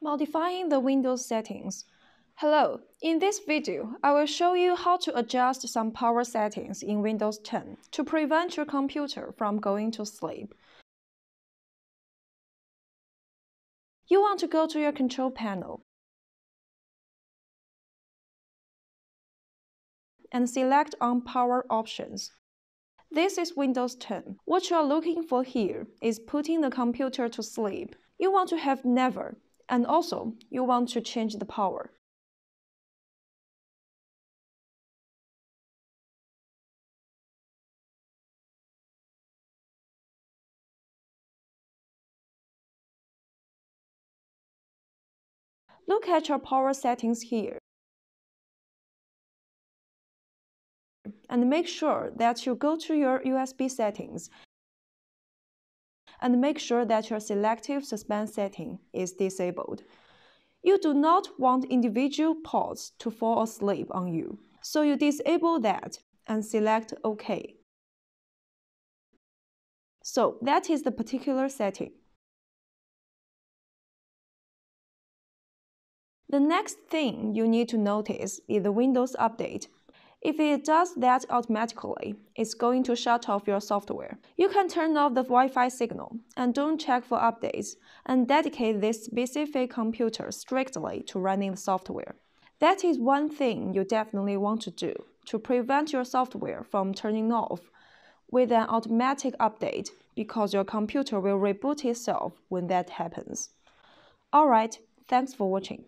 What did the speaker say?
Modifying the Windows settings. Hello, in this video, I will show you how to adjust some power settings in Windows 10 to prevent your computer from going to sleep. You want to go to your control panel and select on power options. This is Windows 10. What you are looking for here is putting the computer to sleep. You want to have never and also you want to change the power. Look at your power settings here. And make sure that you go to your USB settings and make sure that your selective suspend setting is disabled. You do not want individual ports to fall asleep on you, so you disable that and select OK. So that is the particular setting. The next thing you need to notice is the Windows Update if it does that automatically, it's going to shut off your software. You can turn off the Wi-Fi signal and don't check for updates and dedicate this specific computer strictly to running the software. That is one thing you definitely want to do to prevent your software from turning off with an automatic update because your computer will reboot itself when that happens. Alright, thanks for watching.